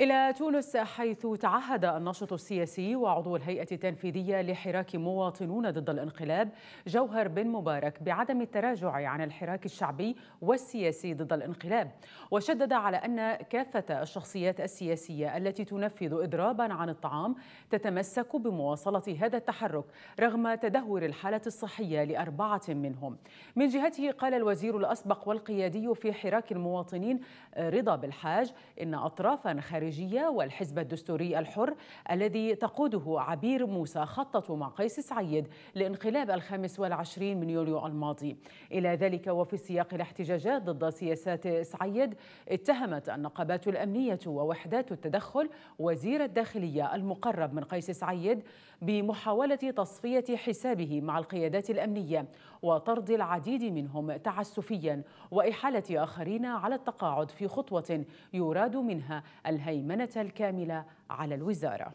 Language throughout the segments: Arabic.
إلى تونس حيث تعهد الناشط السياسي وعضو الهيئة التنفيذية لحراك مواطنون ضد الانقلاب جوهر بن مبارك بعدم التراجع عن الحراك الشعبي والسياسي ضد الانقلاب. وشدد على أن كافة الشخصيات السياسية التي تنفذ إضرابا عن الطعام تتمسك بمواصلة هذا التحرك رغم تدهور الحالة الصحية لأربعة منهم. من جهته قال الوزير الأسبق والقيادي في حراك المواطنين رضا بالحاج إن أطرافا خارجية الخارجية والحزب الدستوري الحر الذي تقوده عبير موسى خططوا مع قيس سعيد لانقلاب الخامس والعشرين من يوليو الماضي. إلى ذلك وفي سياق الاحتجاجات ضد سياسات سعيد اتهمت النقابات الأمنية ووحدات التدخل وزير الداخلية المقرب من قيس سعيد بمحاولة تصفية حسابه مع القيادات الأمنية وطرد العديد منهم تعسفيا وإحالة آخرين على التقاعد في خطوة يراد منها الهيمنة الكاملة على الوزارة.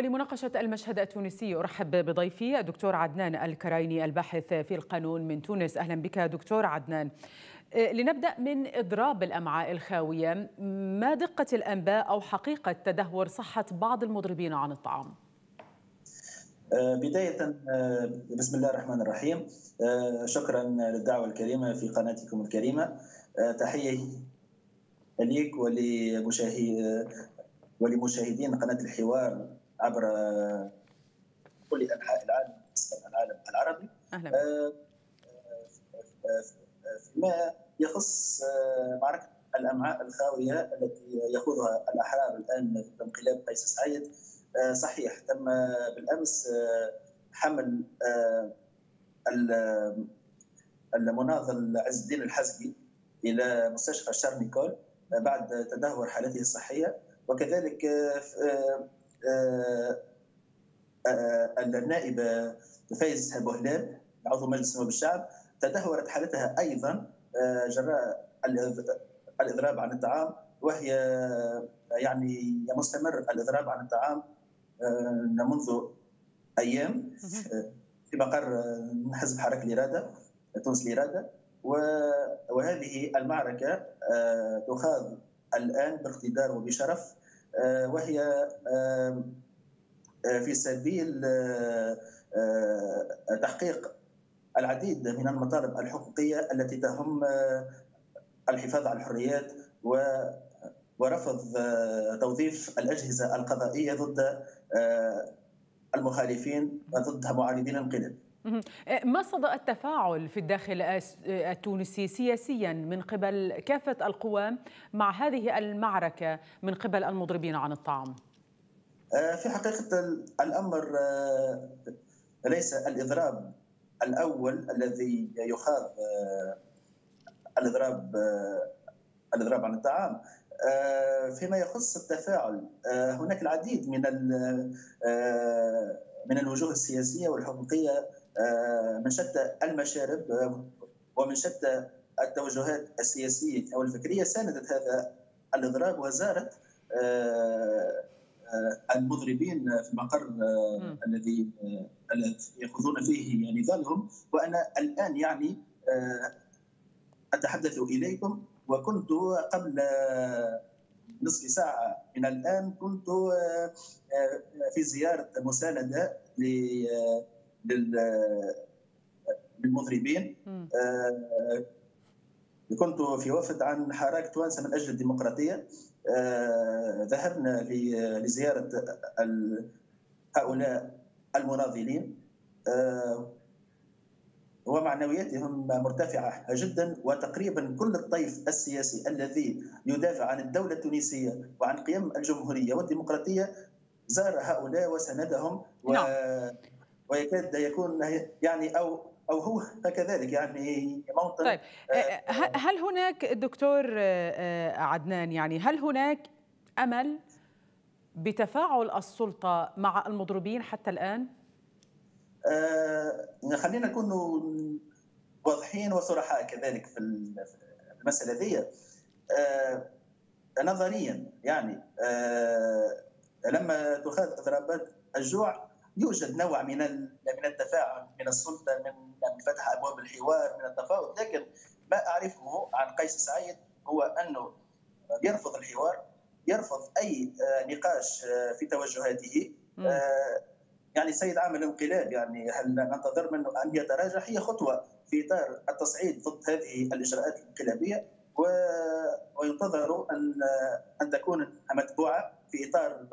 ولمناقشة المشهد التونسي. أرحب بضيفي الدكتور عدنان الكرايني الباحث في القانون من تونس. أهلا بك دكتور عدنان. لنبدأ من إضراب الأمعاء الخاوية. ما دقة الأنباء أو حقيقة تدهور صحة بعض المضربين عن الطعام؟ بداية بسم الله الرحمن الرحيم. شكرا للدعوة الكريمة في قناتكم الكريمة. تحية ليك ولمشاهدين قناة الحوار. عبر كل أنحاء العالم العالم العربي. أهلا. فيما يخص معركة الامعاء الخاوية التي يخوضها الأحرار الآن في انقلاب قيس سعيد. صحيح تم بالأمس حمل المناضل عز الدين الحزبي إلى مستشفى شارنيكول بعد تدهور حالته الصحية. وكذلك آه، آه، النائبه فايز بوهلاب عضو مجلس نواب الشعب تدهورت حالتها أيضا آه، جراء الإضراب عن الطعام وهي يعني مستمر الإضراب عن الطعام منذ أيام في مقر حزب حركة الإرادة تونس الإرادة وهذه المعركة تخاض الآن باقتدار وبشرف آه، وهي آه، في سبيل آه، تحقيق العديد من المطالب الحقوقية التي تهم الحفاظ على الحريات ورفض توظيف الأجهزة القضائية ضد المخالفين ضد معارضين الانقلاب. ما صدى التفاعل في الداخل التونسي سياسيا من قبل كافة القوى مع هذه المعركة من قبل المضربين عن الطعام؟ آه، في حقيقة الأمر ليس الإضراب الأول الذي يخاض آه، الإضراب الإضراب عن الطعام فيما يخص التفاعل هناك العديد من من الوجوه السياسية والحقوقيه آه، من شتى المشارب آه، ومن شتى التوجهات السياسية أو الفكرية ساندت هذا الإضراب وزارت آه، المضربين في المقر الذي ياخذون فيه نضالهم وأنا الآن يعني أتحدث إليكم وكنت قبل نصف ساعة من الآن كنت في زيارة مساندة للمضربين كنت في وفد عن حراك توانسة من أجل الديمقراطية. ذهبنا لزيارة هؤلاء المناضلين ومعنوياتهم مرتفعة جدا وتقريبا كل الطيف السياسي الذي يدافع عن الدولة التونسية وعن قيم الجمهورية والديمقراطية زار هؤلاء وسندهم. و... ويكاد يكون يعني أو أو هو كذلك يعني موطن طيب آه، هل هناك دكتور آه، عدنان يعني هل هناك أمل بتفاعل السلطة مع المضروبين حتى الآن؟ آه خلينا نكون واضحين وصرحاء كذلك في المسألة دي آه نظريا يعني آه لما تخاذ اضرابات الجوع يوجد نوع من من التفاعل من السلطة من فتح أبواب الحوار من التفاوض. لكن ما أعرفه عن قيس سعيد هو أنه يرفض الحوار يرفض أي آه، نقاش آه، في توجهاته. يعني سيد عامل الانقلاب يعني هل ننتظر منه أن يتراجع؟ هي خطوة في إطار التصعيد ضد هذه الإجراءات الانقلابية وينتظر أن أن تكون متبوعة في إطار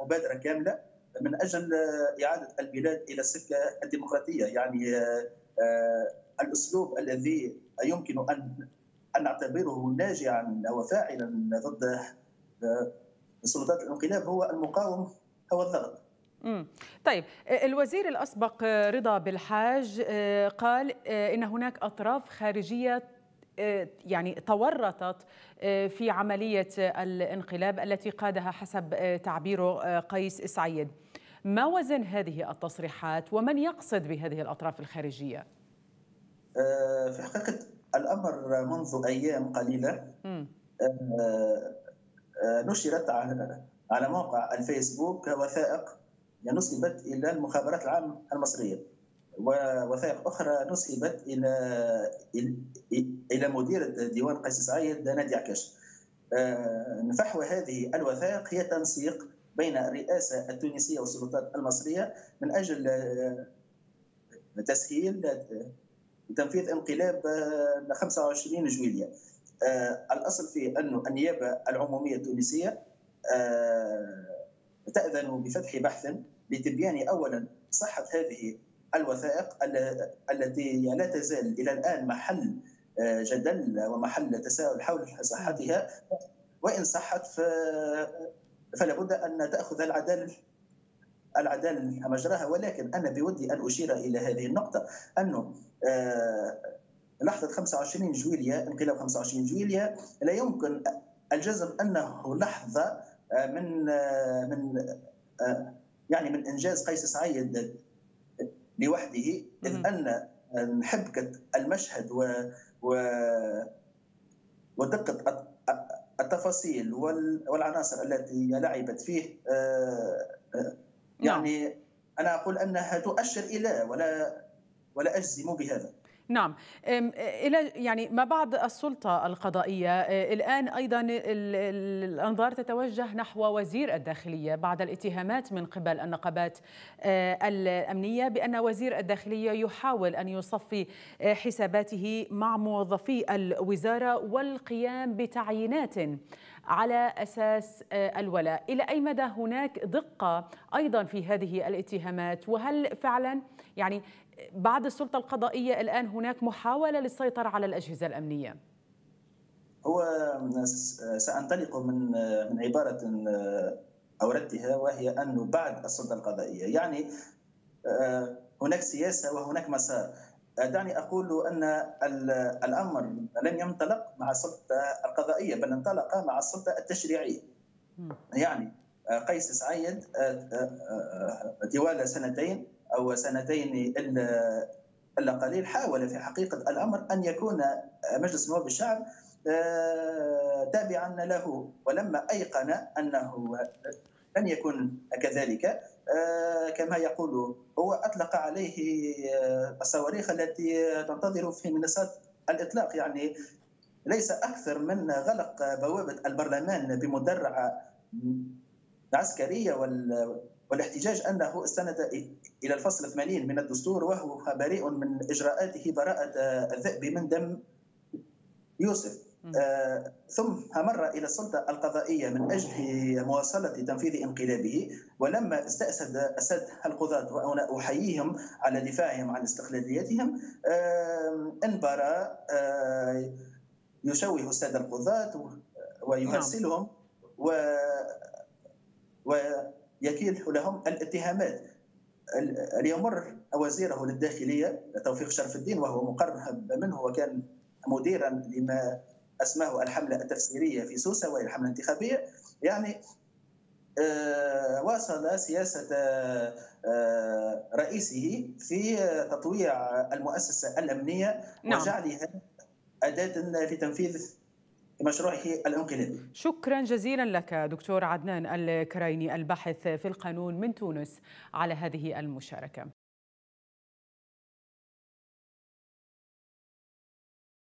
مبادرة كاملة. من أجل إعادة البلاد إلى السكه الديمقراطية. يعني آه، الأسلوب الذي يمكن أن أن نعتبره ناجعا وفاعلا ضد آه، سلطات الانقلاب هو المقاوم هو الضغط. طيب الوزير الأسبق رضا بالحاج آه، قال آه، إن هناك أطراف خارجية آه، يعني تورطت في عملية الانقلاب التي قادها حسب تعبيره قيس سعيد. ما وزن هذه التصريحات ومن يقصد بهذه الأطراف الخارجية؟ في حقيقة الأمر منذ أيام قليلة نشرت على موقع الفيسبوك وثائق نسبت إلى المخابرات العامة المصرية. ووثائق أخرى نسبت إلى إلى مدير ديوان قيس سعيد نادي عكاش آه، نفحوى هذه الوثائق هي تنسيق بين الرئاسة التونسية والسلطات المصرية من أجل آه، تسهيل تنفيذ انقلاب 25 آه، جويليا الأصل في انه النيابة العمومية التونسية تأذن بفتح بحث لتبيان اولا صحة هذه الوثائق التي لا تزال إلى الآن محل آه، جدل ومحل تساؤل حول صحتها. وإن صحت فلا بد أن تأخذ العداله العداله مجراها. ولكن أنا بودي أن أشير إلى هذه النقطة انه آه، لحظة 25 جويليا انقلاب 25 جويليا لا يمكن الجزم أنه لحظة آه، من من يعني من إنجاز قيس سعيد لوحده إذ أن حبكة المشهد و, و ودقة التفاصيل والعناصر التي لعبت فيه آه، آه، نعم. يعني أنا أقول أنها تؤشر إلى ولا ولا أجزم بهذا نعم. إلى يعني ما بعد السلطة القضائية آه، الآن أيضا الأنظار تتوجه نحو وزير الداخلية بعد الاتهامات من قبل النقابات آه، الأمنية بأن وزير الداخلية يحاول أن يصفي آه، حساباته مع موظفي الوزارة والقيام بتعيينات على أساس الولاء، إلى أي مدى هناك دقة أيضا في هذه الاتهامات؟ وهل فعلا يعني بعد السلطة القضائية الآن هناك محاولة للسيطرة على الأجهزة الأمنية؟ هو سأنطلق من من عبارة أوردتها وهي أنه بعد السلطة القضائية. يعني آه، هناك سياسة وهناك مسار. دعني أقول أن الأمر لم ينطلق مع السلطة القضائية بل انطلق مع السلطة التشريعية. يعني آه، قيس سعيد آه، طوال سنتين أو سنتين الا إلا قليل حاول في حقيقة الأمر أن يكون مجلس نواب الشعب آه، تابعا له ولما أيقن أنه لن يكون كذلك آه، كما يقول هو أطلق عليه آه، الصواريخ التي تنتظر في منصات الإطلاق. يعني ليس أكثر من غلق بوابة البرلمان بمدرعه عسكريه والاحتجاج أنه استند إلى الفصل 80 من الدستور وهو بريء من إجراءاته براءة الذئب من دم يوسف. آه ثم مر إلى السلطة القضائية من أجل مواصلة تنفيذ انقلابه ولما استأسد أسد القضاة وأنا أحييهم على دفاعهم عن استقلاليتهم آه أنبر آه يشوه الساده القضاة ويرسلهم و ويكيل لهم الاتهامات. ليمر وزيره للداخلية توفيق شرف الدين وهو مقرب منه وكان مديرا لما اسماه الحملة التفسيرية في سوسة وهي الحملة الانتخابية يعني آه واصل سياسة آه رئيسه في تطويع المؤسسة الأمنية نعم. وجعلها أداة لتنفيذ مشروعه الأنقلابي. شكرا جزيلا لك دكتور عدنان الكريني الباحث في القانون من تونس على هذه المشاركة.